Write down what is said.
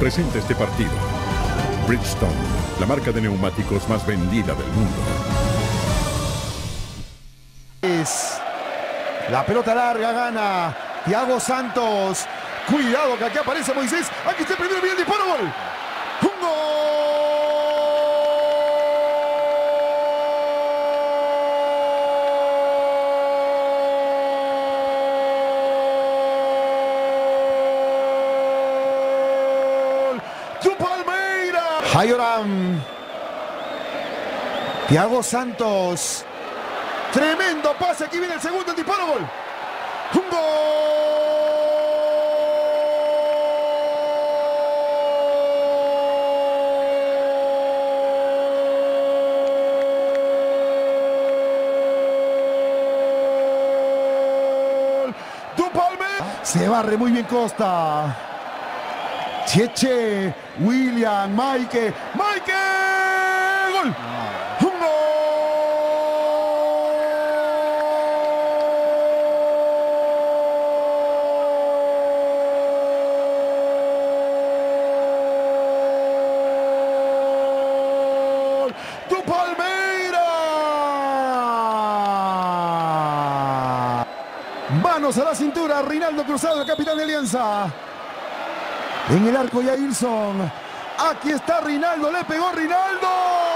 presenta este partido. Bridgestone, la marca de neumáticos más vendida del mundo. Es la pelota larga gana Thiago Santos. Cuidado que aquí aparece Moisés. Aquí está el primero, viene el disparo, gol. Un gol. ¡Tu Jayoram. Thiago Santos. Tremendo pase. Aquí viene el segundo, el disparo, gol. Un gol. Du Palme. Se barre muy bien Costa. Cheche, William, Maike, Maike, gol. Un gol. Du Palmeira. Manos a la cintura, Rinaldo Cruzado, el capitán de Alianza. En el arco Yailson. Aquí está Rinaldo, le pegó Rinaldo.